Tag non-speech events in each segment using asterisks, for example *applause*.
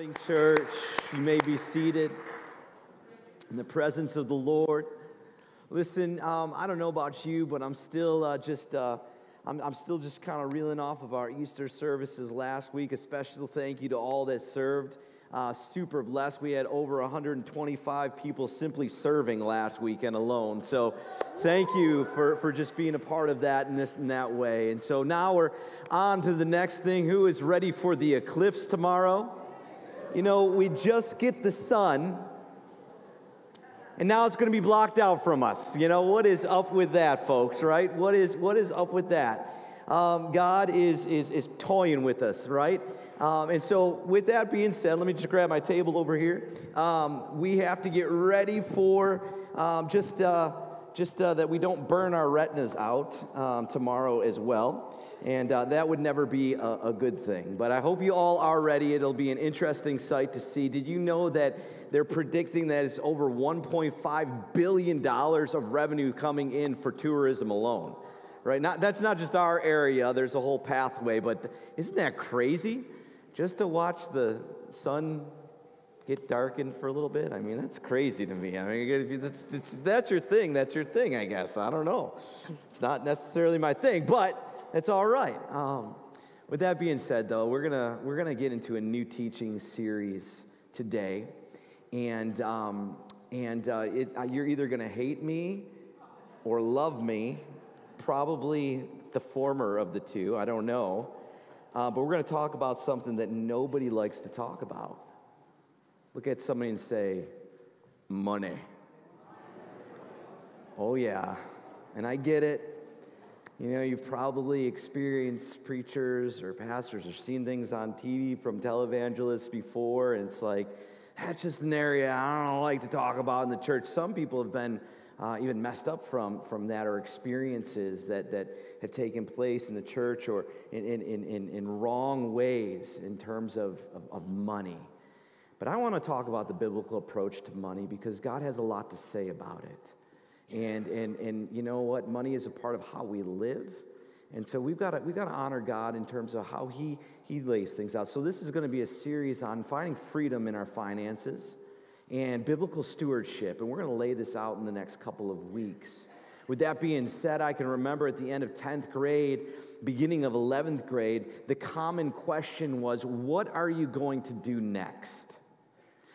morning, church. You may be seated in the presence of the Lord. Listen, um, I don't know about you, but I'm still uh, just. Uh, I'm, I'm, still just kind of reeling off of our Easter services last week. A special thank you to all that served. Uh, super blessed. We had over 125 people simply serving last weekend alone. So, thank you for, for just being a part of that in this in that way. And so now we're on to the next thing. Who is ready for the eclipse tomorrow? You know, we just get the sun, and now it's going to be blocked out from us. You know, what is up with that, folks, right? What is, what is up with that? Um, God is, is, is toying with us, right? Um, and so, with that being said, let me just grab my table over here. Um, we have to get ready for um, just, uh, just uh, that we don't burn our retinas out um, tomorrow as well and uh, that would never be a, a, good thing. But I hope you all are ready. It'll be an interesting sight to see. Did you know that they're predicting that it's over $1.5 billion of revenue coming in for tourism alone? Right? Not, that's not just our area, there's a whole pathway, but isn't that crazy? Just to watch the sun get darkened for a little bit? I mean, that's crazy to me. I mean, that's, that's your thing, that's your thing, I guess. I don't know. It's not necessarily my thing, but it's all right. Um, with that being said, though, we're gonna we're gonna get into a new teaching series today, and um, and uh, it, uh, you're either gonna hate me or love me. Probably the former of the two. I don't know. Uh, but we're to talk about something that nobody likes to talk about. Look at somebody and say, money. Oh, yeah. And I get it. You know, you've probably experienced preachers or pastors or seen things on TV from televangelists before, and it's like, that's just an area I don't like to talk about in the church. Some people have been uh, even messed up from, from that or experiences that, that have taken place in the church or in, in, in, in wrong ways in terms of, of, of money. But I want to talk about the biblical approach to money because God has a lot to say about it. And, and, and you know what? Money is a part of how we live. And so we've got to, we've got to honor God in terms of how he, he lays things out. So this is going to be a series on finding freedom in our finances and biblical stewardship. And we're going to lay this out in the next couple of weeks. With that being said, I can remember at the end of 10th grade, beginning of 11th grade, the common question was, What are you going to do next?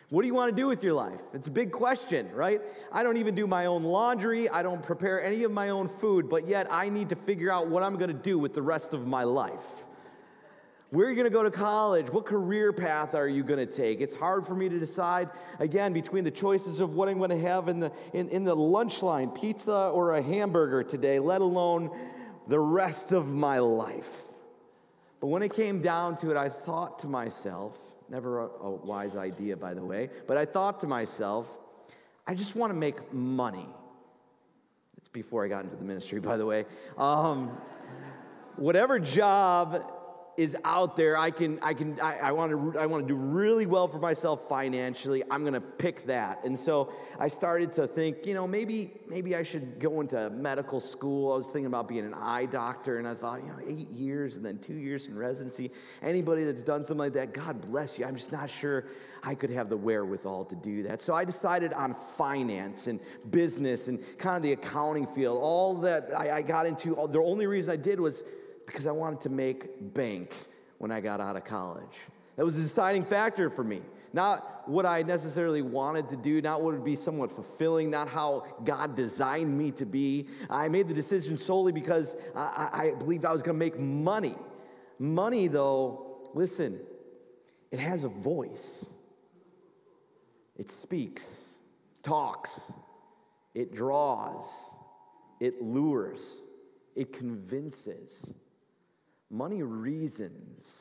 What do you want to do with your life? It's a big question, right? I don't even do my own laundry. I don't prepare any of my own food, but yet I need to figure out what I'm going to do with the rest of my life. Where are you going to go to college? What career path are you going to take? It's hard for me to decide, again, between the choices of what I'm going to have in the, in, in the lunch line pizza or a hamburger today, let alone the rest of my life. But when it came down to it, I thought to myself, Never a, a wise idea, by the way. But I thought to myself, I just want to make money. It's before I got into the ministry, by the way. Um, whatever job is out there, I can, I can, I, want to, I want to do really well for myself financially. I'm going to pick that. And so I started to think, you know, maybe, maybe I should go into medical school. I was thinking about being an eye doctor, and I thought, you know, eight years and then two years in residency. Anybody that's done something like that, God bless you. I'm just not sure I could have the wherewithal to do that. So I decided on finance and business and kind of the accounting field. All that I, I got into, the only reason I did was because I wanted to make bank when I got out of college. That was a deciding factor for me. Not what I necessarily wanted to do, not what would be somewhat fulfilling, not how God designed me to be. I made the decision solely because I, I believed I was going to make money. Money, though, listen, it has a voice. It speaks, talks, it draws, it lures, it convinces. Money reasons.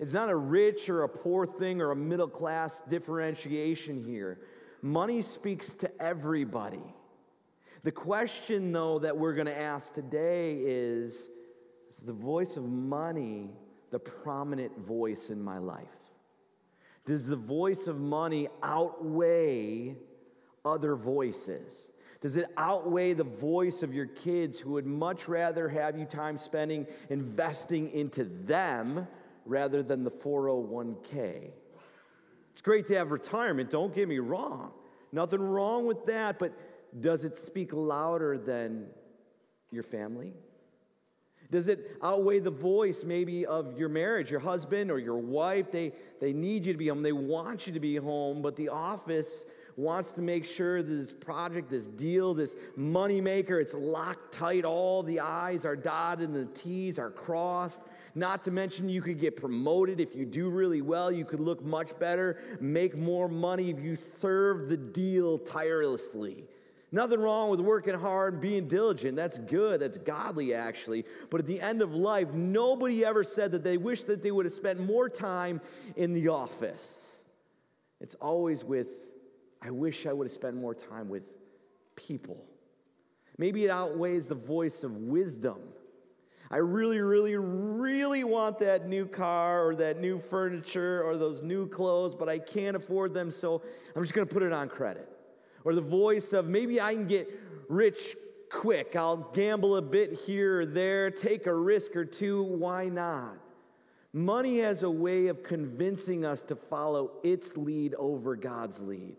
It's not a rich or a poor thing or a middle class differentiation here. Money speaks to everybody. The question, though, that we're going to ask today is Is the voice of money the prominent voice in my life? Does the voice of money outweigh other voices? Does it outweigh the voice of your kids who would much rather have you time spending investing into them rather than the 401k? It's great to have retirement, don't get me wrong. Nothing wrong with that, but does it speak louder than your family? Does it outweigh the voice maybe of your marriage, your husband or your wife? They, they need you to be home, they want you to be home, but the office wants to make sure that this project, this deal, this money maker, it's locked tight. All the I's are dotted and the T's are crossed. Not to mention, you could get promoted if you do really well. You could look much better, make more money if you serve the deal tirelessly. Nothing wrong with working hard and being diligent. That's good. That's godly, actually. But at the end of life, nobody ever said that they wish that they would have spent more time in the office. It's always with, I wish I would have spent more time with people. Maybe it outweighs the voice of wisdom. I really, really, really want that new car or that new furniture or those new clothes, but I can't afford them, so I'm just going to put it on credit or the voice of maybe I can get rich quick. I'll gamble a bit here or there, take a risk or two. Why not? Money has a way of convincing us to follow its lead over God's lead.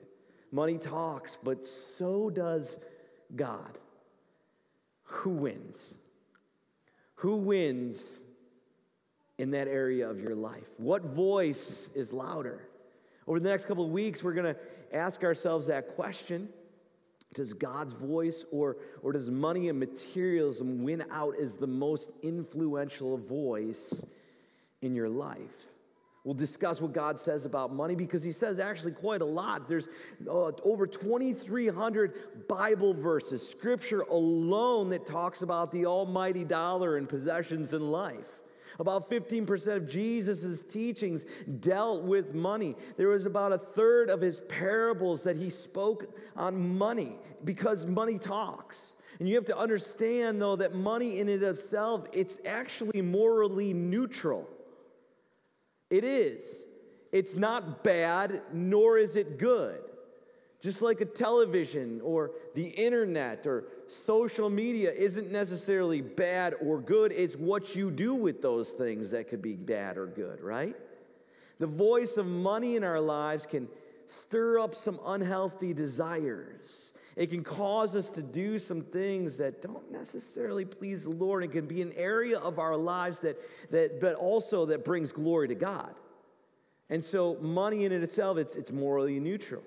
Money talks, but so does God. Who wins? Who wins in that area of your life? What voice is louder? Over the next couple of weeks, we're going to ask ourselves that question Does God's voice or, or does money and materialism win out as the most influential voice in your life? We'll discuss what God says about money because He says actually quite a lot. There's uh, over 2,300 Bible verses, scripture alone, that talks about the almighty dollar and possessions in life. About 15% of Jesus' teachings dealt with money. There was about a third of his parables that he spoke on money because money talks. And you have to understand, though, that money in it itself, it's actually morally neutral. It is. It's not bad, nor is it good. Just like a television or the internet or social media isn't necessarily bad or good, it's what you do with those things that could be bad or good, right? The voice of money in our lives can stir up some unhealthy desires. It can cause us to do some things that don't necessarily please the Lord. It can be an area of our lives that, that but also that brings glory to God. And so money in it itself, it's, it's morally neutral.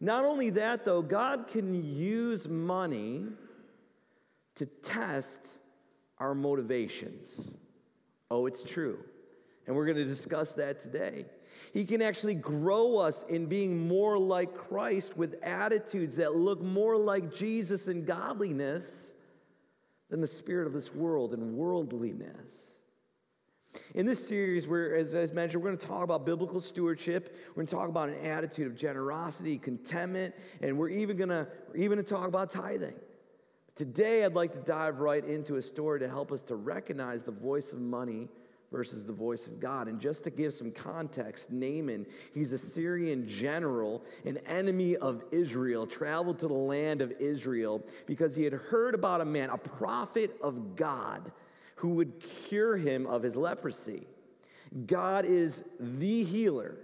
Not only that, though, God can use money to test our motivations. Oh, it's true. And we're going to discuss that today. He can actually grow us in being more like Christ with attitudes that look more like Jesus and godliness than the spirit of this world and worldliness. In this series, we're, as, as mentioned, we're going to talk about biblical stewardship. We're going to talk about an attitude of generosity, contentment, and we're even going to, even to talk about tithing. Today, I'd like to dive right into a story to help us to recognize the voice of money versus the voice of God. And just to give some context, Naaman, he's a Syrian general, an enemy of Israel, traveled to the land of Israel because he had heard about a man, a prophet of God who would cure him of his leprosy. God is the healer,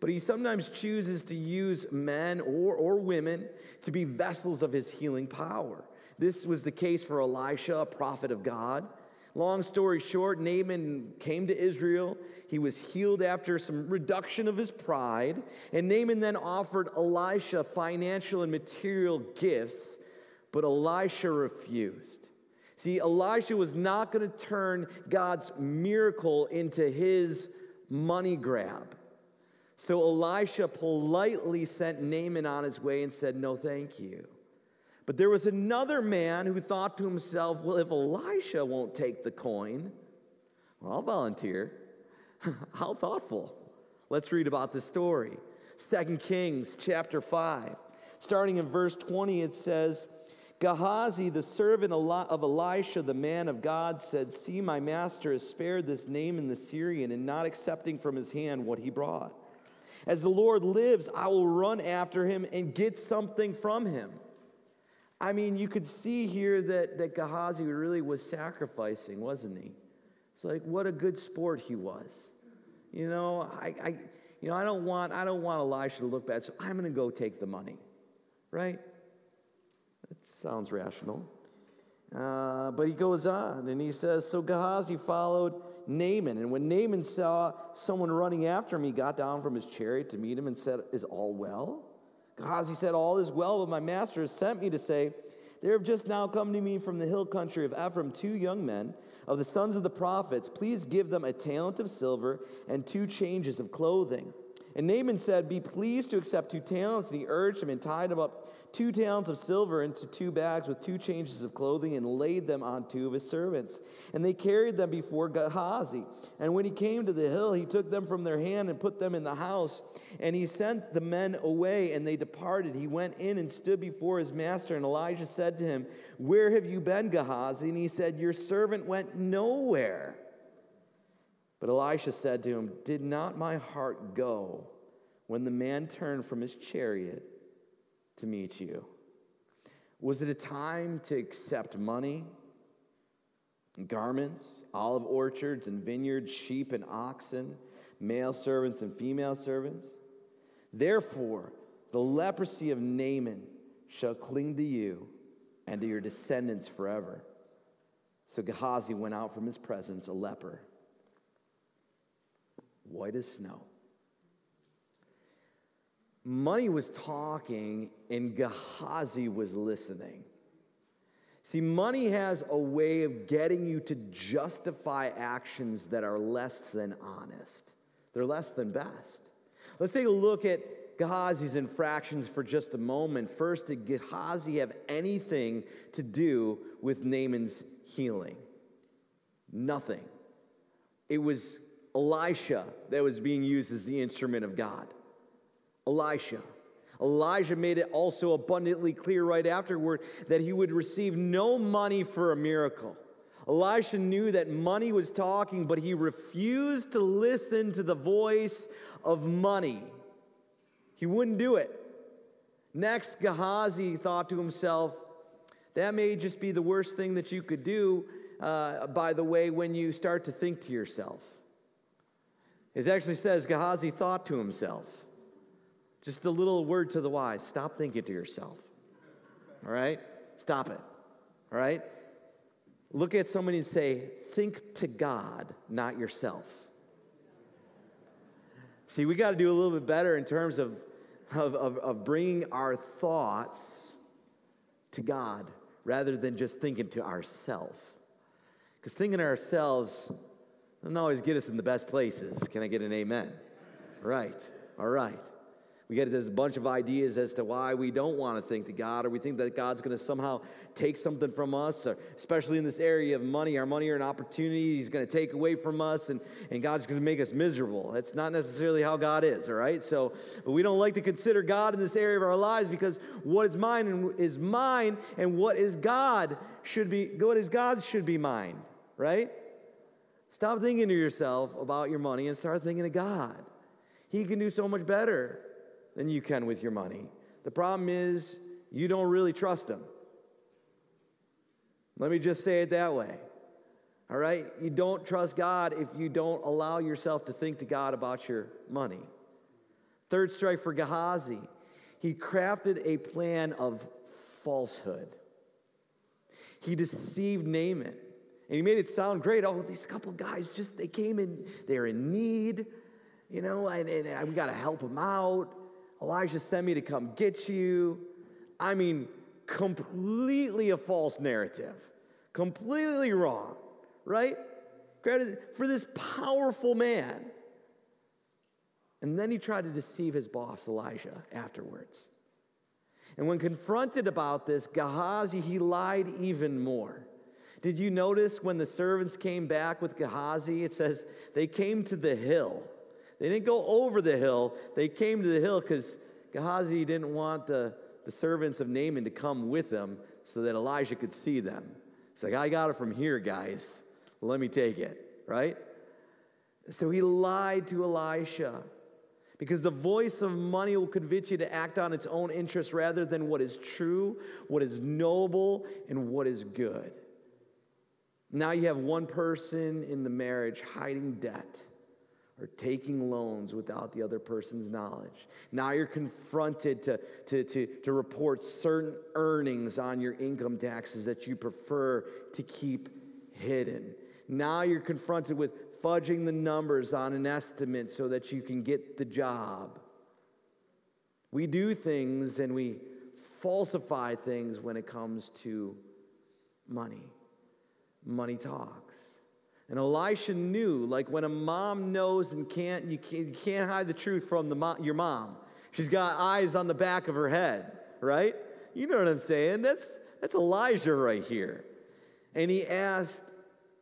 but he sometimes chooses to use men or, or women to be vessels of his healing power. This was the case for Elisha, a prophet of God. Long story short, Naaman came to Israel. He was healed after some reduction of his pride. And Naaman then offered Elisha financial and material gifts, but Elisha refused. See, Elisha was not going to turn God's miracle into his money grab. So Elisha politely sent Naaman on his way and said, No, thank you. But there was another man who thought to himself, Well, if Elisha won't take the coin, well, I'll volunteer. *laughs* How thoughtful. Let's read about the story. Second Kings chapter 5. Starting in verse 20, it says, Gehazi, the servant of Elisha, the man of God, said, See, my master has spared this Naaman the Syrian and not accepting from his hand what he brought. As the Lord lives, I will run after him and get something from him. I mean, you could see here that, that Gehazi really was sacrificing, wasn't he? It's like, what a good sport he was. You know, I, I you know, I don't want, I don't want Elisha to look bad, so I'm going to go take the money. Right? That sounds rational. Uh, but he goes on and he says, So Gehazi followed Naaman. And when Naaman saw someone running after him, he got down from his chariot to meet him and said, Is all well? Gehazi said, All is well, but my master has sent me to say, There have just now come to me from the hill country of Ephraim two young men of the sons of the prophets. Please give them a talent of silver and two changes of clothing. And Naaman said, Be pleased to accept two talents. And he urged him and tied him up two talents of silver into two bags with two changes of clothing and laid them on two of his servants. And they carried them before Gehazi. And when he came to the hill, he took them from their hand and put them in the house. And he sent the men away, and they departed. He went in and stood before his master. And Elijah said to him, Where have you been, Gehazi? And he said, Your servant went nowhere. But Elisha said to him, Did not my heart go when the man turned from his chariot? to meet you? Was it a time to accept money, garments, olive orchards and vineyards, sheep and oxen, male servants and female servants? Therefore, the leprosy of Naaman shall cling to you and to your descendants forever. So Gehazi went out from his presence a leper, white as snow. Money was talking and Gehazi was listening. See, money has a way of getting you to justify actions that are less than honest. They're less than best. Let's take a look at Gehazi's infractions for just a moment. First, did Gehazi have anything to do with Naaman's healing? Nothing. It was Elisha that was being used as the instrument of God. Elisha. Elijah made it also abundantly clear right afterward that he would receive no money for a miracle. Elisha knew that money was talking, but he refused to listen to the voice of money. He wouldn't do it. Next, Gehazi thought to himself, that may just be the worst thing that you could do, uh, by the way, when you start to think to yourself. It actually says Gehazi thought to himself. Just a little word to the wise stop thinking to yourself. All right? Stop it. All right? Look at somebody and say, think to God, not yourself. See, we got to do a little bit better in terms of, of, of, of bringing our thoughts to God rather than just thinking to ourselves. Because thinking to ourselves doesn't always get us in the best places. Can I get an amen? Right. All right. We get this bunch of ideas as to why we don't want to think to God, or we think that God's going to somehow take something from us, or especially in this area of money. Our money or an opportunity, He's going to take away from us, and, and God's going to make us miserable. That's not necessarily how God is, all right? So we don't like to consider God in this area of our lives because what is mine is mine, and what is God should be, what is God's should be mine, right? Stop thinking to yourself about your money and start thinking to God. He can do so much better than you can with your money. The problem is you don't really trust Him. Let me just say it that way. All right? You don't trust God if you don't allow yourself to think to God about your money. Third strike for Gehazi. He crafted a plan of falsehood. He deceived Naaman. And he made it sound great. Oh, these couple guys just, they came in, they're in need, you know, and, and we got to help them out. Elijah sent me to come get you. I mean, completely a false narrative, completely wrong, right? Credit for this powerful man. And then he tried to deceive his boss, Elijah, afterwards. And when confronted about this, Gehazi, he lied even more. Did you notice when the servants came back with Gehazi? It says they came to the hill. They didn't go over the hill, they came to the hill because Gehazi didn't want the, the servants of Naaman to come with them so that Elijah could see them. It's like, I got it from here, guys. Let me take it, right? So he lied to Elisha because the voice of money will convince you to act on its own interest rather than what is true, what is noble, and what is good. Now you have one person in the marriage hiding debt or taking loans without the other person's knowledge. Now you're confronted to, to, to, to report certain earnings on your income taxes that you prefer to keep hidden. Now you're confronted with fudging the numbers on an estimate so that you can get the job. We do things and we falsify things when it comes to money. Money talks. And Elisha knew, like when a mom knows and can't, you can't, you can't hide the truth from the mo- your mom. She's got eyes on the back of her head, right? You know what I'm saying? That's, that's Elijah right here. And he asked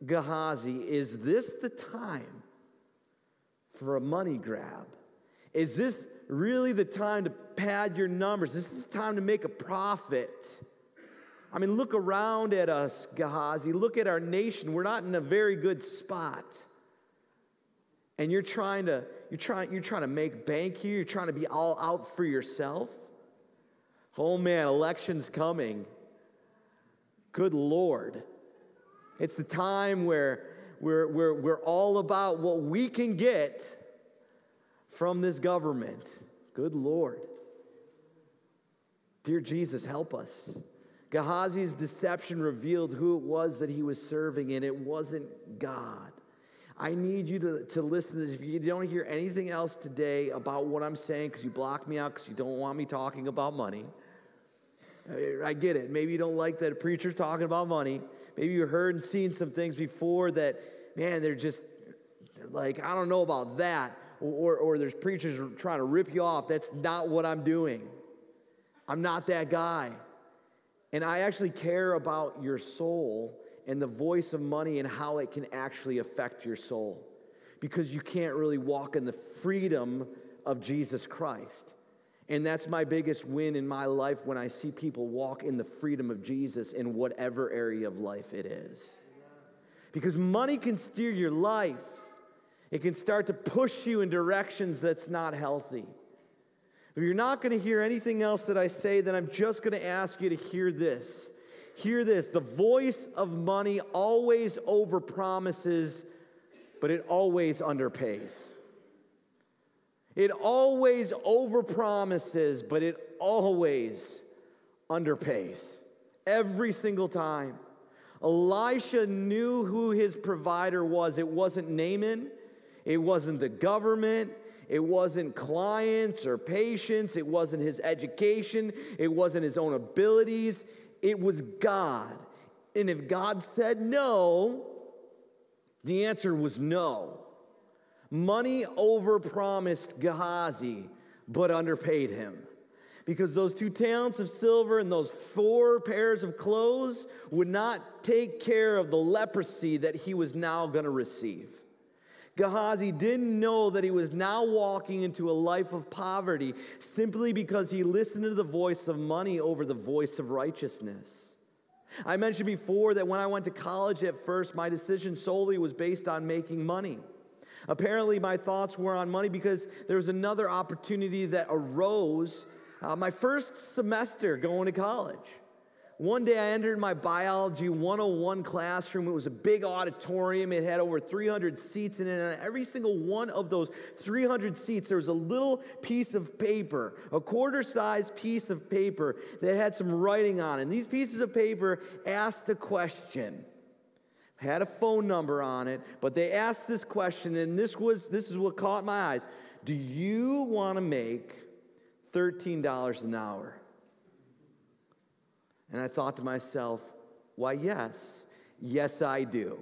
Gehazi, Is this the time for a money grab? Is this really the time to pad your numbers? Is this the time to make a profit? I mean, look around at us, Gehazi. Look at our nation. We're not in a very good spot. And you're trying to, you're trying, you're trying to make bank here. You're trying to be all out for yourself. Oh man, election's coming. Good Lord. It's the time where we're, we're, we're all about what we can get from this government. Good Lord. Dear Jesus, help us. Gehazi's deception revealed who it was that he was serving, and it wasn't God. I need you to, to listen to this. If you don't hear anything else today about what I'm saying, because you blocked me out because you don't want me talking about money, I get it. Maybe you don't like that a preacher's talking about money. Maybe you heard and seen some things before that, man, they're just they're like, I don't know about that. Or, or there's preachers trying to rip you off. That's not what I'm doing. I'm not that guy. And I actually care about your soul and the voice of money and how it can actually affect your soul. Because you can't really walk in the freedom of Jesus Christ. And that's my biggest win in my life when I see people walk in the freedom of Jesus in whatever area of life it is. Because money can steer your life, it can start to push you in directions that's not healthy. If you're not going to hear anything else that I say, then I'm just going to ask you to hear this. Hear this. The voice of money always overpromises, but it always underpays. It always overpromises, but it always underpays. Every single time. Elisha knew who his provider was. It wasn't Naaman, it wasn't the government, it wasn't clients or patients. It wasn't his education. It wasn't his own abilities. It was God. And if God said no, the answer was no. Money overpromised Gehazi, but underpaid him. Because those two talents of silver and those four pairs of clothes would not take care of the leprosy that he was now going to receive. Gehazi didn't know that he was now walking into a life of poverty simply because he listened to the voice of money over the voice of righteousness. I mentioned before that when I went to college at first, my decision solely was based on making money. Apparently, my thoughts were on money because there was another opportunity that arose uh, my first semester going to college. One day I entered my biology 101 classroom. It was a big auditorium. It had over 300 seats in it. And every single one of those 300 seats, there was a little piece of paper, a quarter size piece of paper that had some writing on it. And these pieces of paper asked a question. Had a phone number on it, but they asked this question, and this was this is what caught my eyes. Do you want to make $13 an hour? And I thought to myself, why, yes, yes, I do.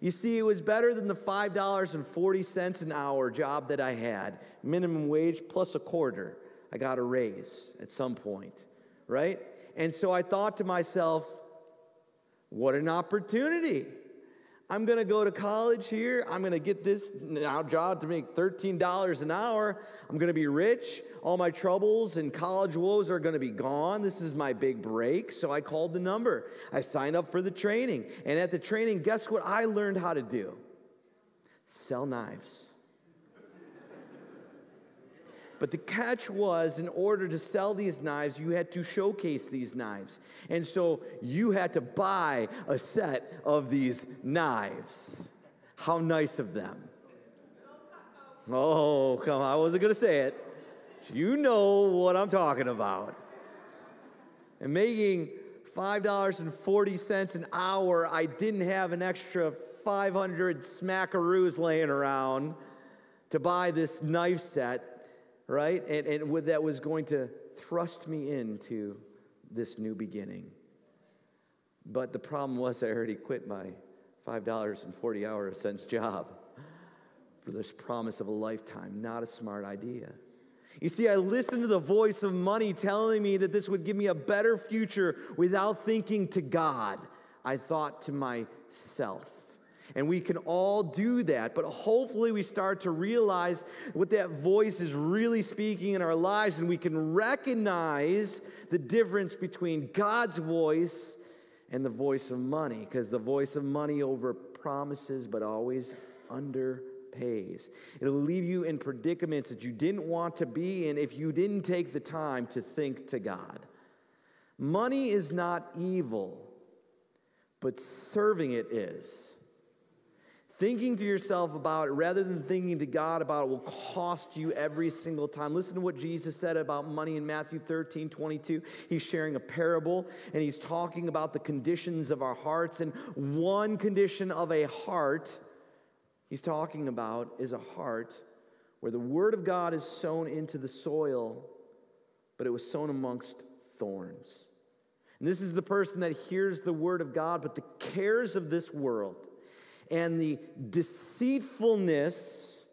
You see, it was better than the $5.40 an hour job that I had, minimum wage plus a quarter. I got a raise at some point, right? And so I thought to myself, what an opportunity. I'm going to go to college here. I'm going to get this now job to make $13 an hour. I'm going to be rich. All my troubles and college woes are going to be gone. This is my big break. So I called the number. I signed up for the training. And at the training, guess what I learned how to do? Sell knives. But the catch was, in order to sell these knives, you had to showcase these knives. And so you had to buy a set of these knives. How nice of them. Oh, come on. I wasn't going to say it. You know what I'm talking about. And making $5.40 an hour, I didn't have an extra 500 smackaroos laying around to buy this knife set, right? And, and that was going to thrust me into this new beginning. But the problem was, I already quit my $5 and 40 hour cents job for this promise of a lifetime. Not a smart idea. You see, I listened to the voice of money telling me that this would give me a better future without thinking to God. I thought to myself. And we can all do that, but hopefully we start to realize what that voice is really speaking in our lives, and we can recognize the difference between God's voice and the voice of money, because the voice of money over promises, but always under pays. It'll leave you in predicaments that you didn't want to be in if you didn't take the time to think to God. Money is not evil, but serving it is. Thinking to yourself about it rather than thinking to God about it will cost you every single time. Listen to what Jesus said about money in Matthew 13 22. He's sharing a parable and he's talking about the conditions of our hearts. And one condition of a heart he's talking about is a heart where the word of God is sown into the soil, but it was sown amongst thorns. And this is the person that hears the word of God, but the cares of this world and the deceitfulness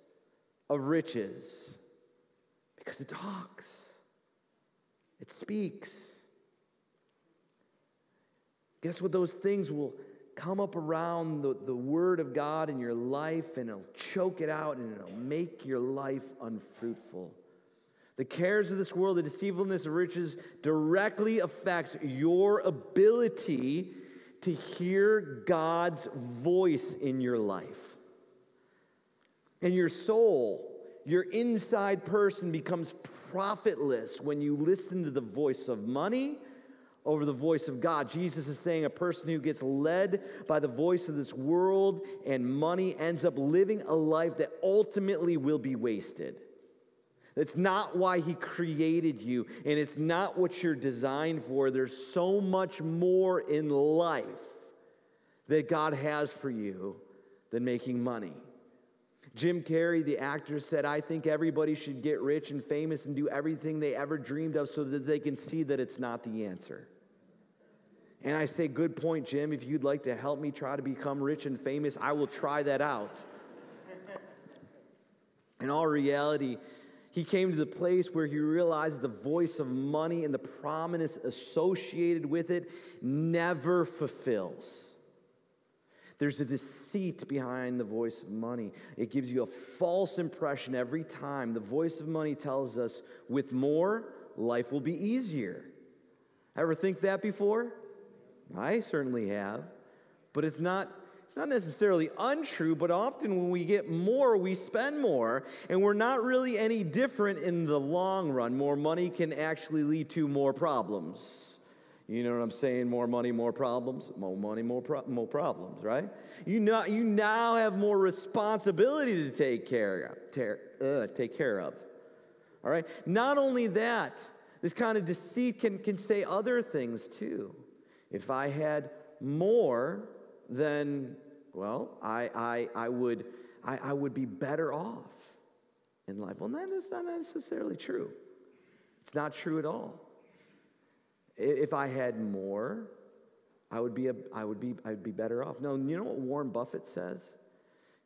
of riches, because it talks, it speaks. Guess what? Those things will come up around the, the Word of God in your life and it'll choke it out and it'll make your life unfruitful. The cares of this world, the deceitfulness of riches directly affects your ability to hear God's voice in your life. And your soul, your inside person becomes profitless when you listen to the voice of money over the voice of God. Jesus is saying a person who gets led by the voice of this world and money ends up living a life that ultimately will be wasted. That's not why he created you, and it's not what you're designed for. There's so much more in life that God has for you than making money. Jim Carrey, the actor, said, I think everybody should get rich and famous and do everything they ever dreamed of so that they can see that it's not the answer. And I say, Good point, Jim. If you'd like to help me try to become rich and famous, I will try that out. *laughs* In all reality, he came to the place where he realized the voice of money and the prominence associated with it never fulfills. There's a deceit behind the voice of money. It gives you a false impression every time. The voice of money tells us with more, life will be easier. Ever think that before? I certainly have. But it's not it's not necessarily untrue, but often when we get more, we spend more, and we're not really any different in the long run. More money can actually lead to more problems. You know what I'm saying? More money, more problems. More money, more, pro- more problems, right? You, know, you now have more responsibility to take care, of, ter- uh, take care of. All right? Not only that, this kind of deceit can, can say other things too. If I had more, then, well, I, I, I, would, I, I would be better off in life. Well, that is not necessarily true. It's not true at all. If I had more, I would be, a, I would be, I'd be better off. No, you know what Warren Buffett says?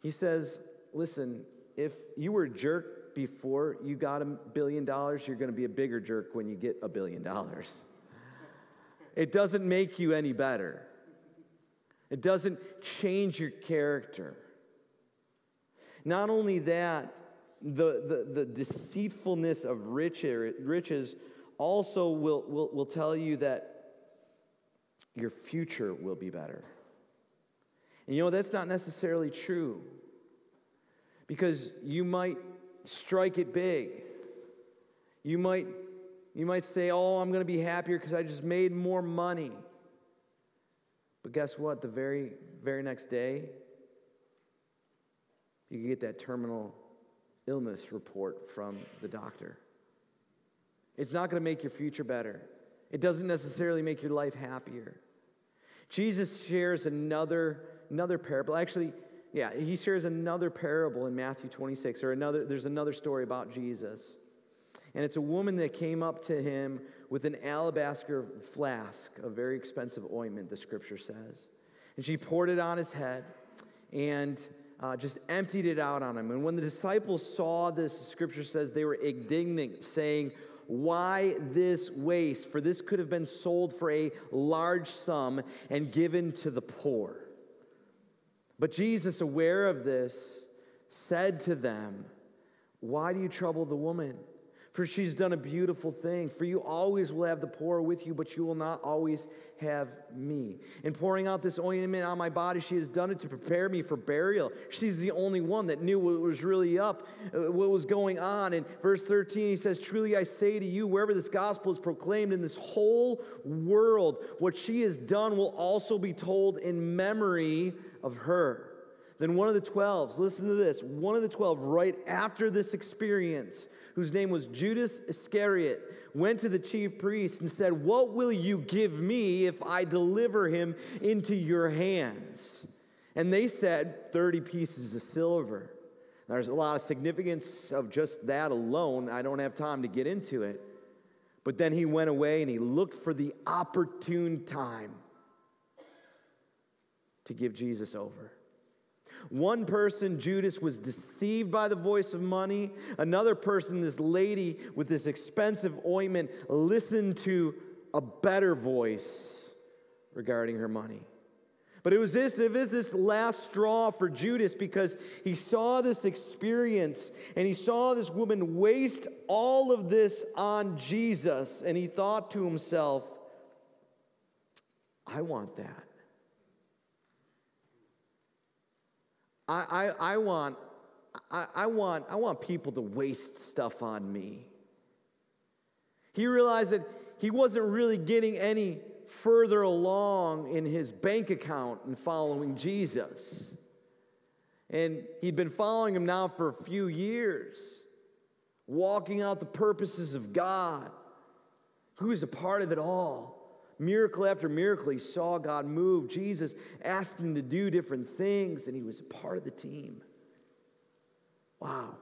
He says, listen, if you were a jerk before you got a billion dollars, you're going to be a bigger jerk when you get a billion dollars. It doesn't make you any better. It doesn't change your character. Not only that, the, the, the deceitfulness of riches also will, will, will tell you that your future will be better. And you know, that's not necessarily true because you might strike it big. You might you might say, Oh, I'm going to be happier because I just made more money. But guess what? The very, very next day, you get that terminal illness report from the doctor. It's not going to make your future better. It doesn't necessarily make your life happier. Jesus shares another, another parable. Actually, yeah, he shares another parable in Matthew 26, or another, there's another story about Jesus. And it's a woman that came up to him with an alabaster flask of very expensive ointment, the scripture says. And she poured it on his head and uh, just emptied it out on him. And when the disciples saw this, the scripture says they were indignant, saying, Why this waste? For this could have been sold for a large sum and given to the poor. But Jesus, aware of this, said to them, Why do you trouble the woman? For she's done a beautiful thing. For you always will have the poor with you, but you will not always have me. In pouring out this ointment on my body, she has done it to prepare me for burial. She's the only one that knew what was really up, uh, what was going on. In verse 13, he says, Truly I say to you, wherever this gospel is proclaimed in this whole world, what she has done will also be told in memory of her. Then one of the twelves, listen to this, one of the twelve, right after this experience, whose name was Judas Iscariot, went to the chief priests and said, What will you give me if I deliver him into your hands? And they said, 30 pieces of silver. There's a lot of significance of just that alone. I don't have time to get into it. But then he went away and he looked for the opportune time to give Jesus over. One person, Judas, was deceived by the voice of money. Another person, this lady with this expensive ointment, listened to a better voice regarding her money. But it was this, it was this last straw for Judas because he saw this experience and he saw this woman waste all of this on Jesus. And he thought to himself, I want that. I, I, I want, I, I, want, I want people to waste stuff on me. He realized that he wasn't really getting any further along in his bank account and following Jesus. And he'd been following him now for a few years, walking out the purposes of God. Who's a part of it all? Miracle after miracle, he saw God move. Jesus asked him to do different things, and he was a part of the team. Wow.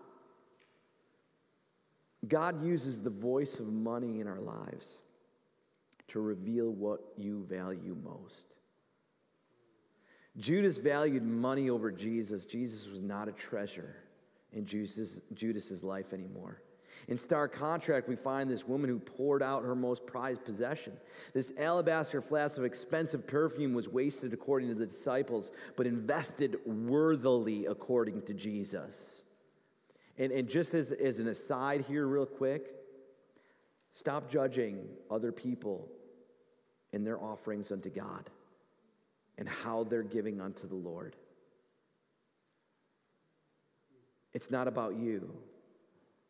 God uses the voice of money in our lives to reveal what you value most. Judas valued money over Jesus. Jesus was not a treasure in Judas's life anymore. In stark contrast, we find this woman who poured out her most prized possession. This alabaster flask of expensive perfume was wasted according to the disciples, but invested worthily according to Jesus. And, and just as, as an aside here, real quick, stop judging other people and their offerings unto God and how they're giving unto the Lord. It's not about you.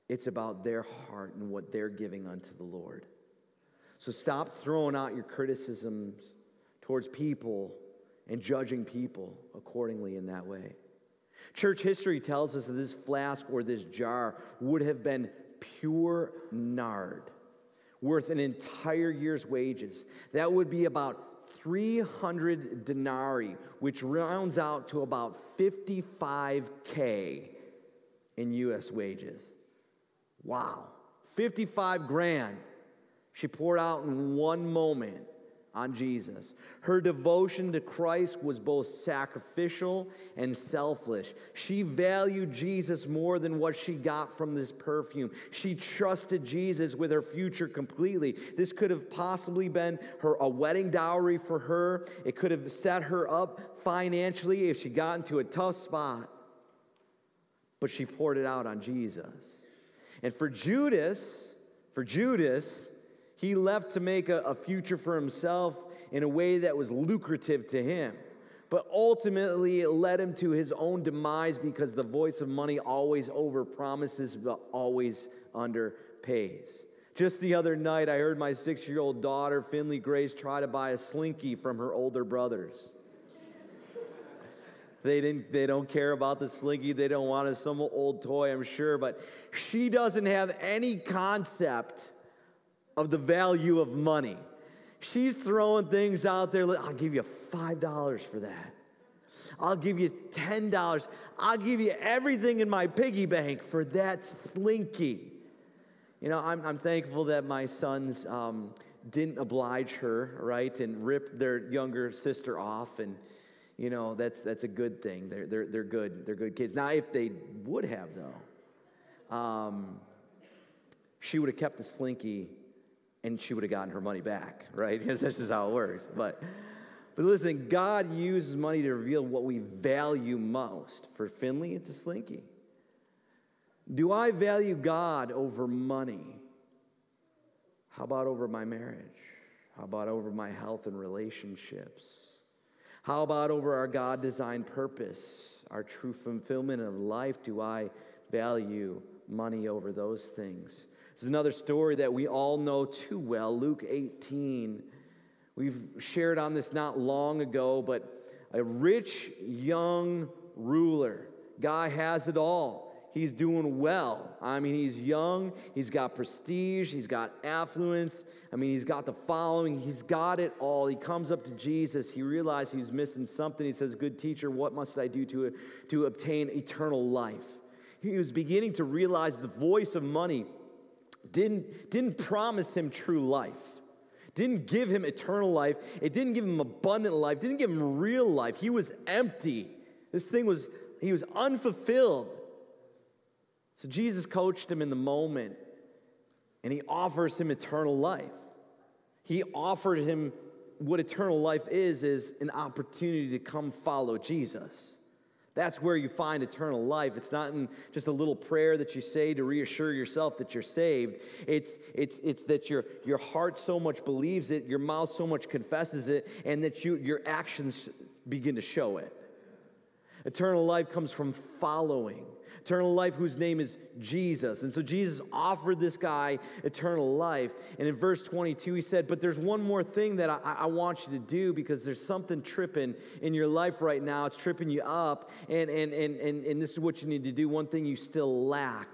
It's about their heart and what they're giving unto the Lord. So stop throwing out your criticisms towards people and judging people accordingly in that way. Church history tells us that this flask or this jar would have been pure nard, worth an entire year's wages. That would be about 300 denarii, which rounds out to about 55K in US wages. Wow, 55 grand she poured out in one moment on Jesus. Her devotion to Christ was both sacrificial and selfish. She valued Jesus more than what she got from this perfume. She trusted Jesus with her future completely. This could have possibly been her a wedding dowry for her. It could have set her up financially if she got into a tough spot. But she poured it out on Jesus. And for Judas, for Judas, he left to make a, a future for himself in a way that was lucrative to him. But ultimately, it led him to his own demise because the voice of money always overpromises, but always underpays. Just the other night, I heard my six year old daughter, Finley Grace, try to buy a slinky from her older brothers. They, didn't, they don't care about the slinky. They don't want it, some old toy, I'm sure. But she doesn't have any concept of the value of money. She's throwing things out there. I'll give you $5 for that. I'll give you $10. I'll give you everything in my piggy bank for that slinky. You know, I'm, I'm thankful that my sons um, didn't oblige her, right, and rip their younger sister off. And, you know, that's, that's a good thing. They're, they're, they're good. They're good kids. Now, if they would have, though, um, she would have kept the slinky and she would have gotten her money back, *laughs* right? Because this is how it works. But, but listen, God uses money to reveal what we value most. For Finley, it's a slinky. Do I value God over money? How about over my marriage? How about over my health and relationships? How about over our God designed purpose, our true fulfillment of life? Do I value money over those things? It's another story that we all know too well, Luke 18. We've shared on this not long ago, but a rich young ruler, guy has it all. He's doing well. I mean, he's young, he's got prestige, he's got affluence. I mean, he's got the following, he's got it all. He comes up to Jesus, he realizes he's missing something. He says, Good teacher, what must I do to, to obtain eternal life? He was beginning to realize the voice of money didn't, didn't promise him true life, didn't give him eternal life, it didn't give him abundant life, didn't give him real life. He was empty. This thing was, he was unfulfilled. So Jesus coached him in the moment and he offers him eternal life. He offered him what eternal life is is an opportunity to come follow Jesus. That's where you find eternal life. It's not in just a little prayer that you say to reassure yourself that you're saved. It's, it's, it's that your, your heart so much believes it, your mouth so much confesses it, and that you, your actions begin to show it. Eternal life comes from following eternal life whose name is Jesus. And so Jesus offered this guy eternal life. And in verse 22, he said, But there's one more thing that I, I, want you to do because there's something tripping in your life right now. It's tripping you up. And, and, and, and, and this is what you need to do. One thing you still lack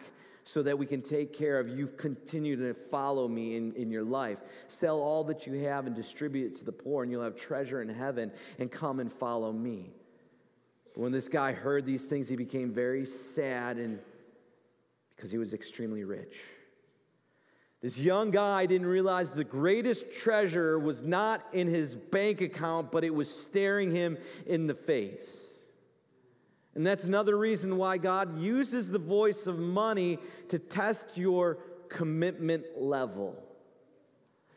so that we can take care of you continue to follow me in, in your life sell all that you have and distribute it to the poor and you'll have treasure in heaven and come and follow me when this guy heard these things, he became very sad and because he was extremely rich. This young guy didn't realize the greatest treasure was not in his bank account, but it was staring him in the face. And that's another reason why God uses the voice of money to test your commitment level.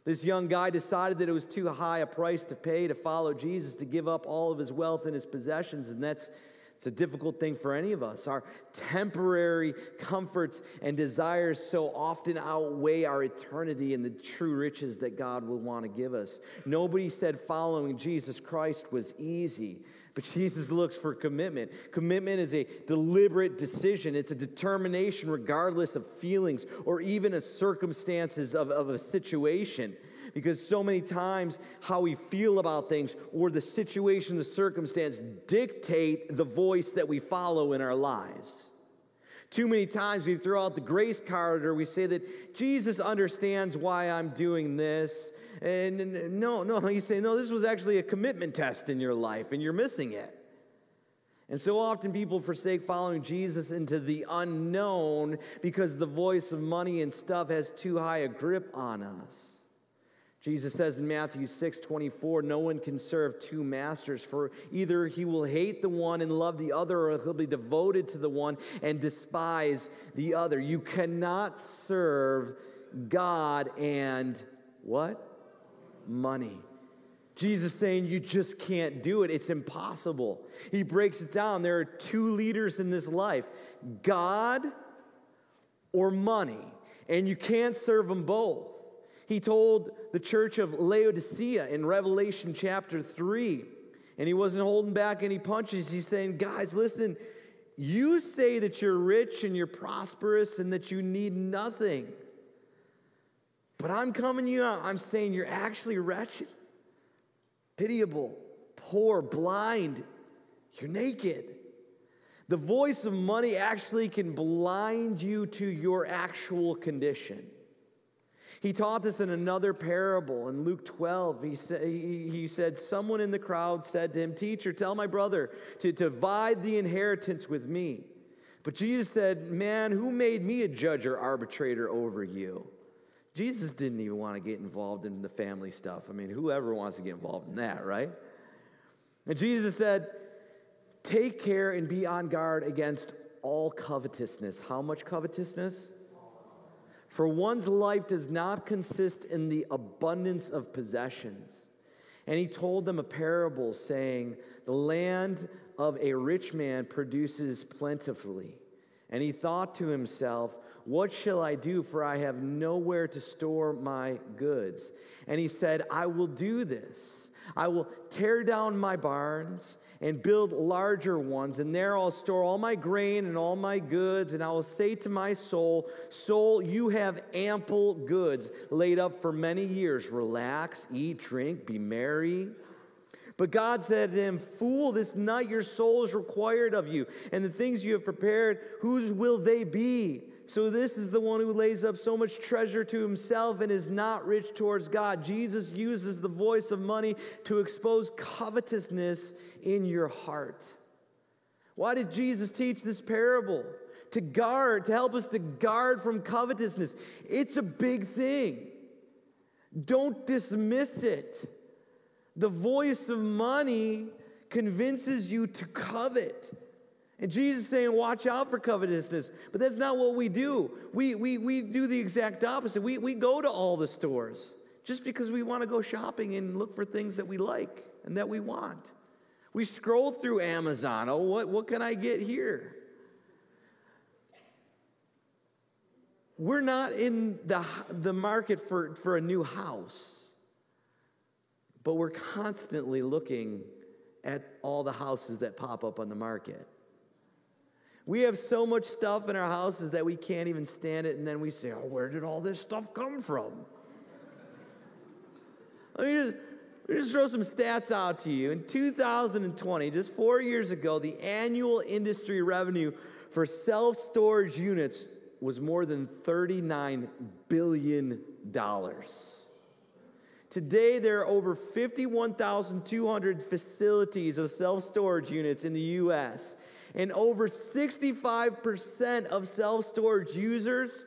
This young guy decided that it was too high a price to pay to follow Jesus, to give up all of his wealth and his possessions, and that's it's a difficult thing for any of us. Our temporary comforts and desires so often outweigh our eternity and the true riches that God will want to give us. Nobody said following Jesus Christ was easy. But Jesus looks for commitment. Commitment is a deliberate decision, it's a determination regardless of feelings or even of circumstances of, of a situation. Because so many times, how we feel about things or the situation, the circumstance dictate the voice that we follow in our lives. Too many times we throw out the grace card or we say that Jesus understands why I'm doing this and no, no, *laughs* he's saying, no, this was actually a commitment test in your life, and you're missing it. And so often people forsake following Jesus into the unknown because the voice of money and stuff has too high a grip on us. Jesus says in Matthew 6 24, no one can serve two masters, for either he will hate the one and love the other, or he'll be devoted to the one and despise the other. You cannot serve God and what? money. Jesus saying you just can't do it. It's impossible. He breaks it down. There are two leaders in this life God or money, and you can't serve them both. He told the church of Laodicea in Revelation chapter 3, and he wasn't holding back any punches. He's saying, Guys, listen, you say that you're rich and you're prosperous and that you need nothing. But I'm coming you out, I'm saying you're actually wretched, pitiable, poor, blind. You're naked. The voice of money actually can blind you to your actual condition. He taught this in another parable in Luke 12. He, sa- he, said, Someone in the crowd said to him, Teacher, tell my brother to divide the inheritance with me. But Jesus said, Man, who made me a judge or arbitrator over you? Jesus didn't even want to get involved in the family stuff. I mean, whoever wants to get involved in that, right? And Jesus said, Take care and be on guard against all covetousness. How much covetousness? For one's life does not consist in the abundance of possessions. And he told them a parable saying, The land of a rich man produces plentifully. And he thought to himself, What shall I do? For I have nowhere to store my goods. And he said, I will do this. I will tear down my barns and build larger ones, and there I'll store all my grain and all my goods. And I will say to my soul, Soul, you have ample goods laid up for many years. Relax, eat, drink, be merry. But God said to him, Fool, this night your soul is required of you, and the things you have prepared, whose will they be? So, this is the one who lays up so much treasure to himself and is not rich towards God. Jesus uses the voice of money to expose covetousness in your heart. Why did Jesus teach this parable? To guard, to help us to guard from covetousness. It's a big thing. Don't dismiss it. The voice of money convinces you to covet. And Jesus saying, watch out for covetousness. But that's not what we do. We, we, we do the exact opposite. We, we go to all the stores just because we want to go shopping and look for things that we like and that we want. We scroll through Amazon. Oh, what, what can I get here? We're not in the, the market for, for a new house, but we're constantly looking at all the houses that pop up on the market. We have so much stuff in our houses that we can't even stand it, and then we say, Oh, where did all this stuff come from? Let me just, let me just throw some stats out to you. In 2020, just four years ago, the annual industry revenue for self storage units was more than $39 billion. Today, there are over 51,200 facilities of self storage units in the US, and over 65% of self storage users,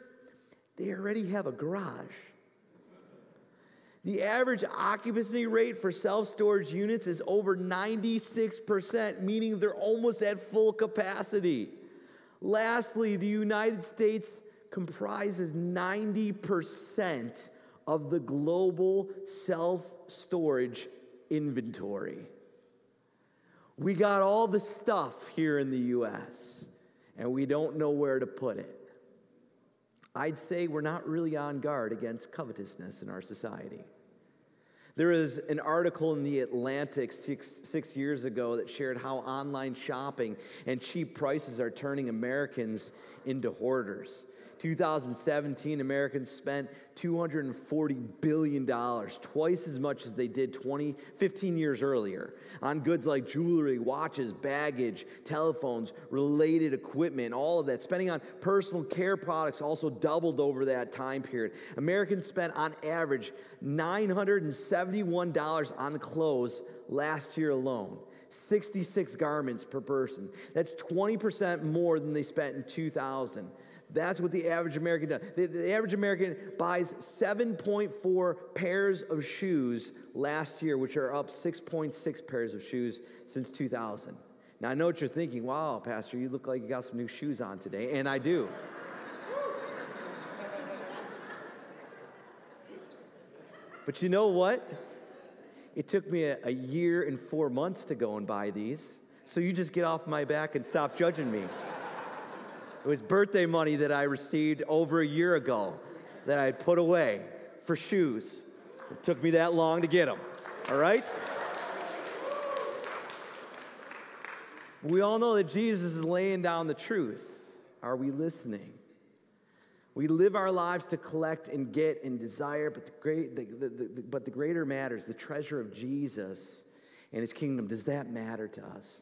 they already have a garage. The average occupancy rate for self storage units is over 96%, meaning they're almost at full capacity. Lastly, the United States comprises 90% of the global self storage inventory. We got all the stuff here in the US, and we don't know where to put it. I'd say we're not really on guard against covetousness in our society. There is an article in The Atlantic six, six, years ago that shared how online shopping and cheap prices are turning Americans into hoarders. 2017, Americans spent $240 billion, twice as much as they did 20, 15 years earlier, on goods like jewelry, watches, baggage, telephones, related equipment, all of that. Spending on personal care products also doubled over that time period. Americans spent on average $971 on clothes last year alone. 66 garments per person. That's 20% more than they spent in 2000. That's what the average American does. The, the, average American buys 7.4 pairs of shoes last year, which are up 6.6 pairs of shoes since 2000. Now, I know what you're thinking. Wow, Pastor, you look like you got some new shoes on today. And I do. *laughs* but you know what? It took me a, a year and four months to go and buy these. So you just get off my back and stop judging me. It was birthday money that I received over a year ago that I had put away for shoes. It took me that long to get them. All right? We all know that Jesus is laying down the truth. Are we listening? We live our lives to collect and get and desire, but the, great, the, the, the, but the greater matters, the treasure of Jesus and his kingdom. Does that matter to us?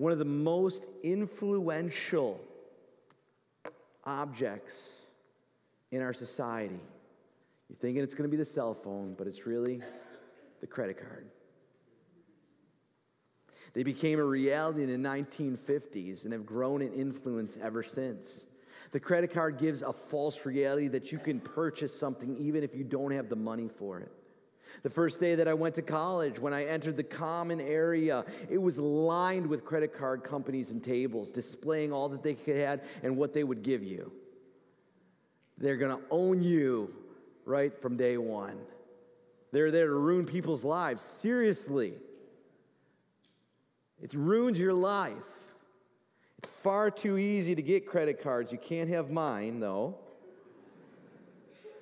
one of the most influential objects in our society. You're thinking it's going to be the cell phone, but it's really the credit card. They became a reality in the 1950s and have grown in influence ever since. The credit card gives a false reality that you can purchase something even if you don't have the money for it. The first day that I went to college, when I entered the common area, it was lined with credit card companies and tables displaying all that they could have and what they would give you. They're going to own you right from day one. They're there to ruin people's lives. Seriously. It ruins your life. It's far too easy to get credit cards. You can't have mine, though.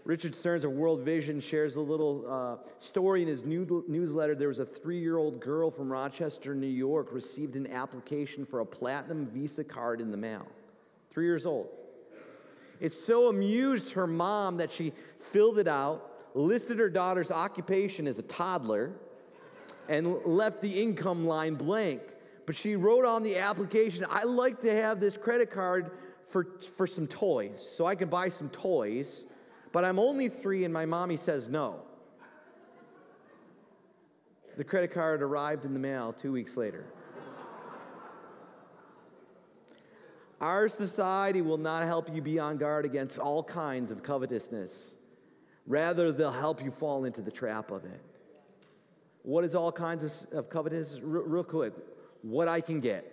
Richard Stearns of World Vision shares a little uh, story in his new, newsletter. There was a three year old girl from Rochester, New York, received an application for a platinum Visa card in the mail. Three years old. It so amused her mom that she filled it out, listed her daughter's occupation as a toddler, and left the income line blank. But she wrote on the application, I like to have this credit card for, for some toys, so I can buy some toys, but I'm only three and my mommy says no. The credit card arrived in the mail two weeks later. Our society will not help you be on guard against all kinds of covetousness. Rather, they'll help you fall into the trap of it. What is all kinds of, of covetousness? Real, real quick, what I can get.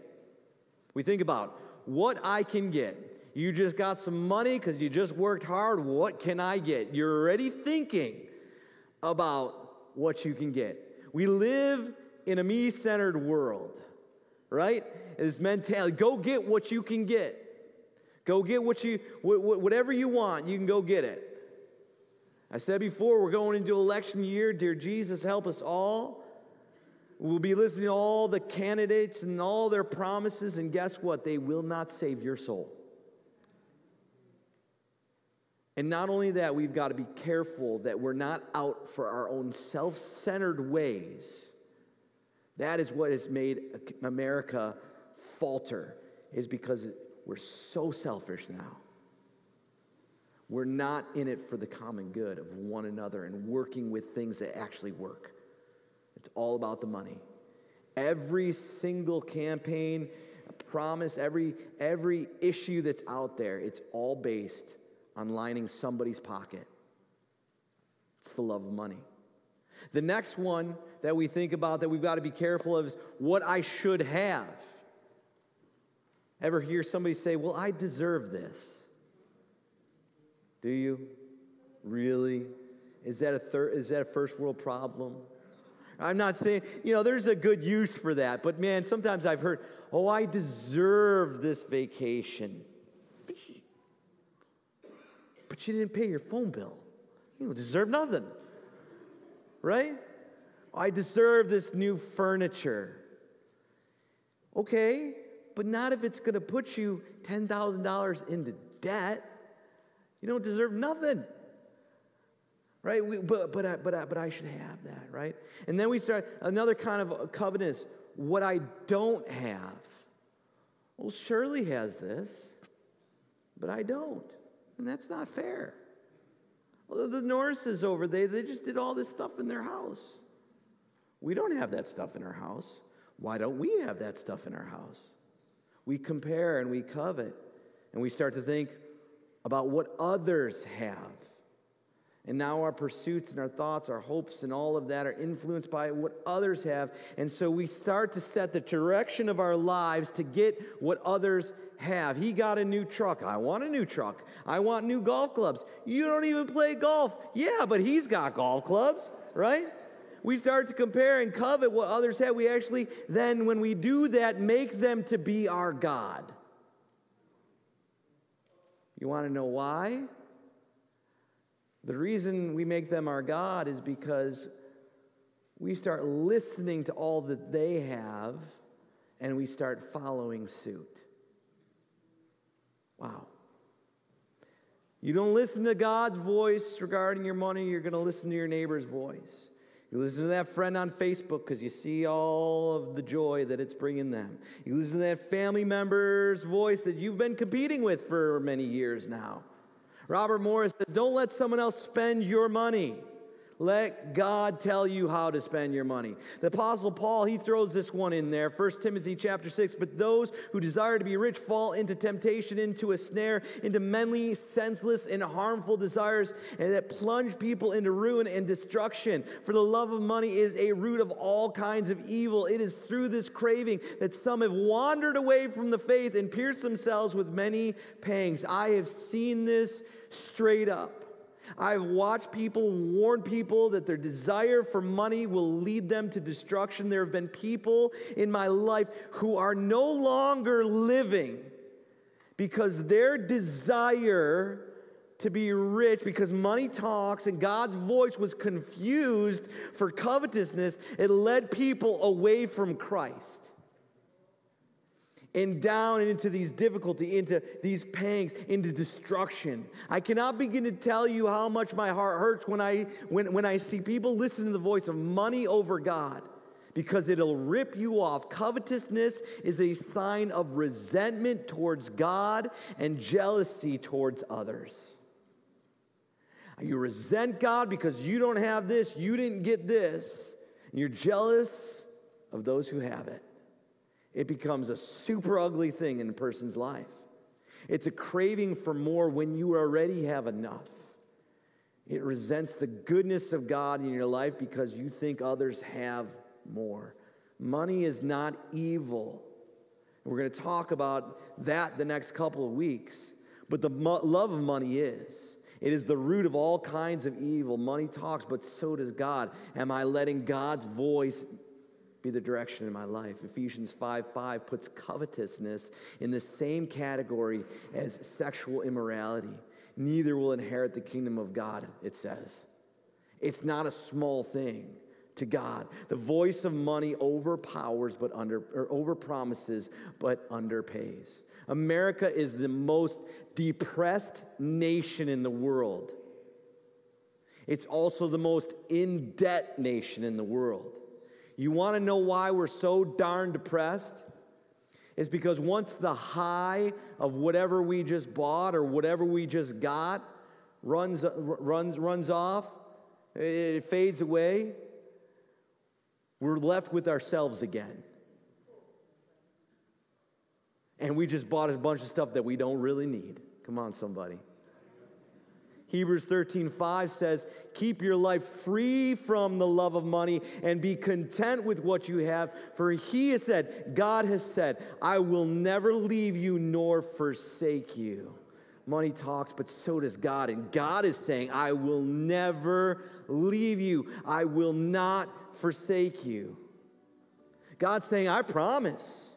We think about what I can get. You just got some money because you just worked hard. What can I get? You're already thinking about what you can get. We live in a me centered world right? This mentality go get what you can get. Go get what you, whatever you want, you can go get it. I said before, we're going into election year. Dear Jesus, help us all. We'll be listening to all the candidates and all their promises, and guess what? They will not save your soul. And not only that, we've got to be careful that we're not out for our own self centered ways that is what has made America falter, is because we're so selfish now. We're not in it for the common good of one another and working with things that actually work. It's all about the money. Every single campaign, promise, every, every issue that's out there, it's all based on lining somebody's pocket. It's the love of money. The next one that we think about that we've got to be careful of is what I should have. Ever hear somebody say, Well, I deserve this? Do you? Really? Is that a third is that a first world problem? I'm not saying, you know, there's a good use for that, but man, sometimes I've heard, oh, I deserve this vacation. But you, didn't pay your phone bill. You don't deserve nothing right? I deserve this new furniture. Okay, but not if it's going to put you $10,000 into debt. You don't deserve nothing. Right? We, but, but, I, but, I, but I should have that, right? And then we start another kind of covenant is what I don't have. Well, Shirley has this, but I don't. And that's not fair. Well, the Norrises over there, they just did all this stuff in their house. We don't have that stuff in our house. Why don't we have that stuff in our house? We compare and we covet, and we start to think about what others have. And now our pursuits and our thoughts, our hopes, and all of that are influenced by what others have. And so we start to set the direction of our lives to get what others have. He got a new truck. I want a new truck. I want new golf clubs. You don't even play golf. Yeah, but he's got golf clubs, right? We start to compare and covet what others have. We actually, then, when we do that, make them to be our God. You want to know why? The reason we make them our God is because we start listening to all that they have and we start following suit. Wow. You don't listen to God's voice regarding your money, you're going to listen to your neighbor's voice. You listen to that friend on Facebook because you see all of the joy that it's bringing them. You listen to that family member's voice that you've been competing with for many years now. Robert Morris says, Don't let someone else spend your money. Let God tell you how to spend your money. The apostle Paul, he throws this one in there, 1 Timothy chapter 6, but those who desire to be rich fall into temptation, into a snare, into many senseless and harmful desires, and that plunge people into ruin and destruction. For the love of money is a root of all kinds of evil. It is through this craving that some have wandered away from the faith and pierced themselves with many pangs. I have seen this straight up. I've watched people warn people that their desire for money will lead them to destruction. There have been people in my life who are no longer living because their desire to be rich, because money talks and God's voice was confused for covetousness, it led people away from Christ and down into these difficulty, into these pangs, into destruction. I cannot begin to tell you how much my heart hurts when I when, when I see people listen to the voice of money over God. Because it'll rip you off. Covetousness is a sign of resentment towards God and jealousy towards others. You resent God because you don't have this, you didn't get this, and you're jealous of those who have it it becomes a super ugly thing in a person's life. It's a craving for more when you already have enough. It resents the goodness of God in your life because you think others have more. Money is not evil. We're going to talk about that the next couple of weeks. But the mo- love of money is. It is the root of all kinds of evil. Money talks, but so does God. Am I letting God's voice be the direction in my life. Ephesians 5 5 puts covetousness in the same category as sexual immorality. Neither will inherit the kingdom of God, it says. It's not a small thing to God. The voice of money overpowers but under or overpromises but underpays. America is the most depressed nation in the world. It's also the most in debt nation in the world. You want to know why we're so darn depressed? It's because once the high of whatever we just bought or whatever we just got runs, runs, runs off, it fades away, we're left with ourselves again. And we just bought a bunch of stuff that we don't really need. Come on, somebody. Hebrews 13, 5 says, Keep your life free from the love of money and be content with what you have. For he has said, God has said, I will never leave you nor forsake you. Money talks, but so does God. And God is saying, I will never leave you, I will not forsake you. God's saying, I promise.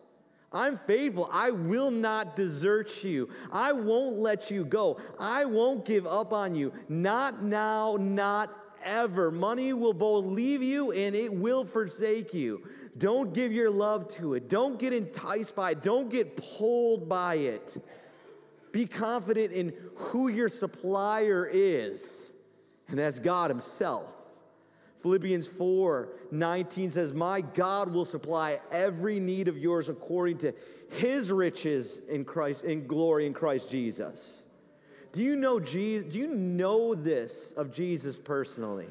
I'm faithful. I will not desert you. I won't let you go. I won't give up on you. Not now, not ever. Money will both leave you and it will forsake you. Don't give your love to it. Don't get enticed by it. Don't get pulled by it. Be confident in who your supplier is, and that's God Himself. Philippians 4 19 says, My God will supply every need of yours according to his riches in Christ, in glory in Christ Jesus. Do you know Jesus? Do you know this of Jesus personally?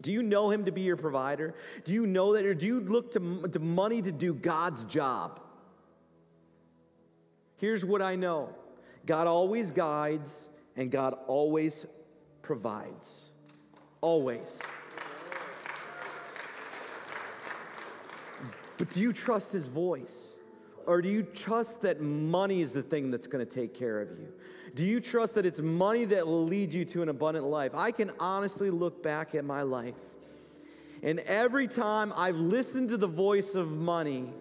Do you know him to be your provider? Do you know that, or do you look to, to money to do God's job? Here's what I know God always guides, and God always provides. Always. But do you trust his voice? Or do you trust that money is the thing that's going to take care of you? Do you trust that it's money that will lead you to an abundant life? I can honestly look back at my life, and every time I've listened to the voice of money,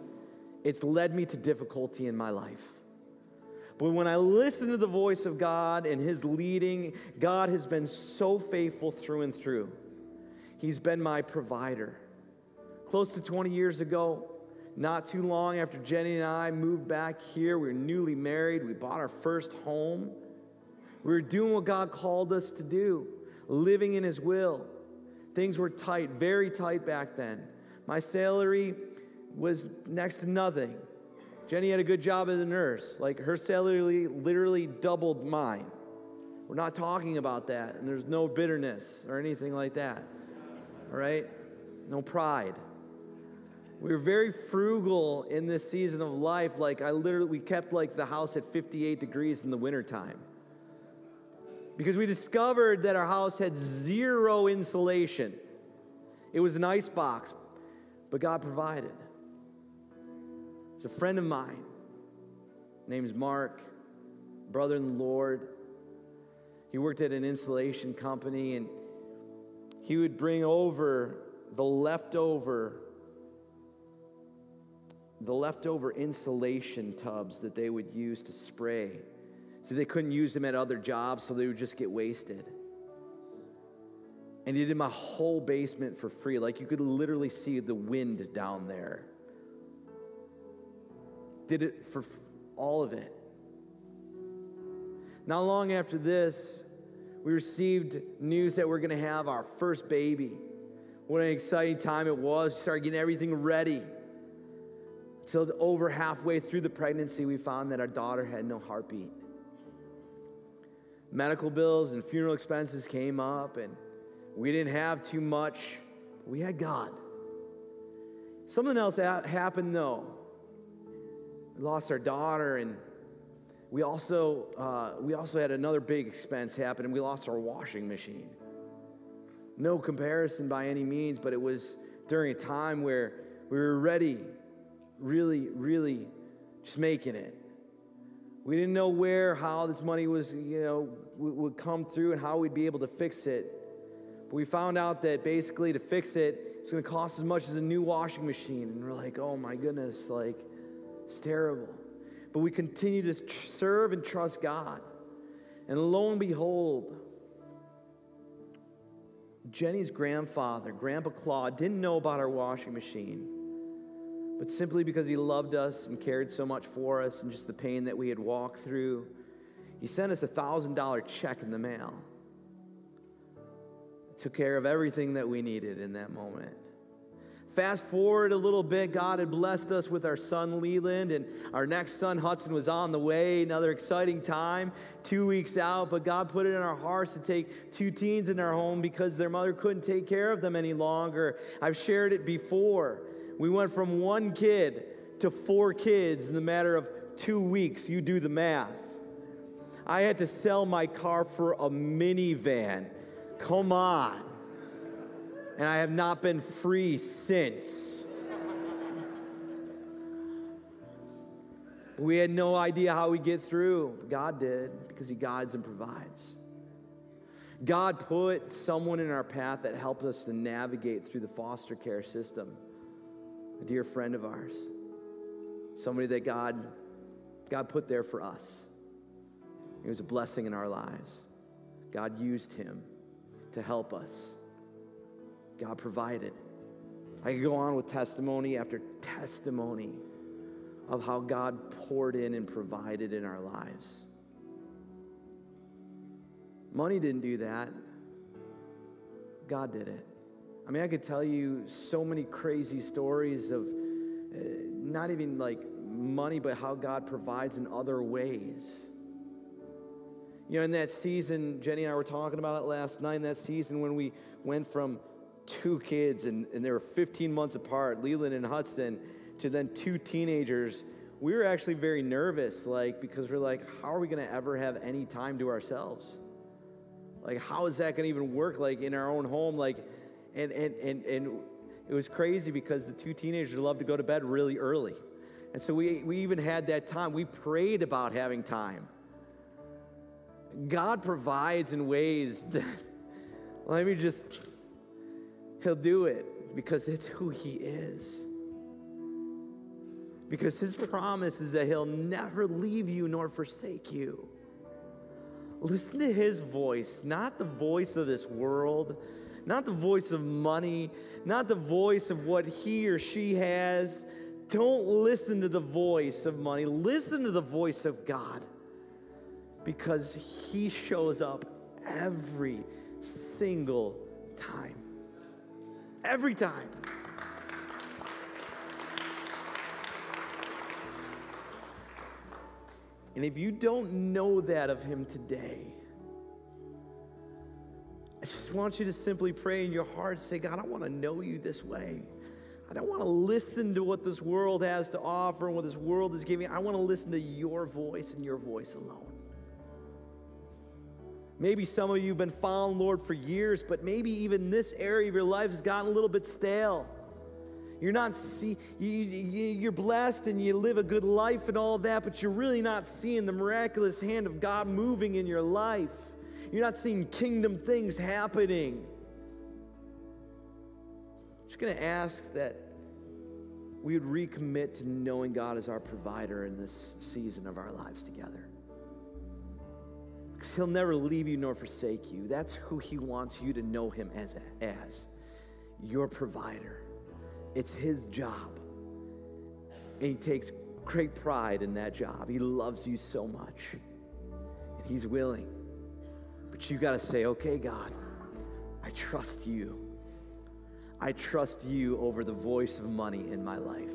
it's led me to difficulty in my life. But when I listen to the voice of God and His leading, God has been so faithful through and through. He's been my provider. Close to 20 years ago, not too long after Jenny and I moved back here, we were newly married, we bought our first home. We were doing what God called us to do, living in His will. Things were tight, very tight back then. My salary was next to nothing. Jenny had a good job as a nurse. Like her salary literally doubled mine. We're not talking about that, and there's no bitterness or anything like that. All right? No pride. We were very frugal in this season of life. Like I literally we kept like the house at 58 degrees in the wintertime. Because we discovered that our house had zero insulation. It was an ice box, but God provided. There's a friend of mine, name's Mark, brother in the Lord. He worked at an insulation company and he would bring over the leftover the leftover insulation tubs that they would use to spray. See, they couldn't use them at other jobs, so they would just get wasted. And he did my whole basement for free. Like you could literally see the wind down there. Did it for all of it. Not long after this, we received news that we're going to have our first baby. What an exciting time it was. We started getting everything ready. Until over halfway through the pregnancy, we found that our daughter had no heartbeat. Medical bills and funeral expenses came up, and we didn't have too much. We had God. Something else happened though. Lost our daughter, and we also uh, we also had another big expense happen, and we lost our washing machine. No comparison by any means, but it was during a time where we were ready really, really just making it. We didn't know where, how this money was, you know, would come through and how we'd be able to fix it. But we found out that basically to fix it, it's going to cost as much as a new washing machine. And we're like, oh my goodness, like, it's terrible. But we continue to tr- serve and trust God. And lo and behold, Jenny's grandfather, Grandpa Claude, didn't know about our washing machine but simply because He loved us and cared so much for us and just the pain that we had walked through, He sent us a $1,000 check in the mail. took care of everything that we needed in that moment. Fast forward a little bit, God had blessed us with our son Leland, and our next son Hudson was on the way. Another exciting time, two weeks out, but God put it in our hearts to take two teens in our home because their mother couldn't take care of them any longer. I've shared it before. We went from one kid to four kids in the matter of two weeks. You do the math. I had to sell my car for a minivan. Come on. And I have not been free since. We had no idea how we get through. God did because He guides and provides. God put someone in our path that helped us to navigate through the foster care system a dear friend of ours, somebody that God, God put there for us. It was a blessing in our lives. God used him to help us. God provided. I could go on with testimony after testimony of how God poured in and provided in our lives. Money didn't do that, God did it. I mean, I could tell you so many crazy stories of uh, not even like money, but how God provides in other ways. You know, in that season, Jenny and I were talking about it last night, in that season when we went from two kids and, and they were 15 months apart, Leland and Hudson, to then two teenagers, we were actually very nervous, like, because we're like, how are we going to ever have any time to ourselves? Like, how is that going to even work, like, in our own home? Like, and, and, and, and it was crazy because the two teenagers loved to go to bed really early. And so we, we even had that time. We prayed about having time. God provides in ways that, *laughs* let me just, He'll do it because it's who He is. Because His promise is that He'll never leave you nor forsake you. Listen to His voice, not the voice of this world, not the voice of money, not the voice of what he or she has. Don't listen to the voice of money. Listen to the voice of God because he shows up every single time. Every time. And if you don't know that of Him today, I just want you to simply pray in your heart, say, God, I want to know you this way. I don't want to listen to what this world has to offer and what this world is giving. I want to listen to your voice and your voice alone. Maybe some of you have been following Lord for years, but maybe even this area of your life has gotten a little bit stale. You're not see, you, you, are blessed and you live a good life and all that, but you're really not seeing the miraculous hand of God moving in your life. You're not seeing kingdom things happening. I'm just going to ask that we would recommit to knowing God as our provider in this season of our lives together. He'll never leave you nor forsake you. That's who he wants you to know him as, as your provider. It's his job. And he takes great pride in that job. He loves you so much. And he's willing. But you got to say, okay, God, I trust you. I trust you over the voice of money in my life.